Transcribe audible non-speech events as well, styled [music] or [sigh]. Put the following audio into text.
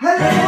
还 [laughs] 能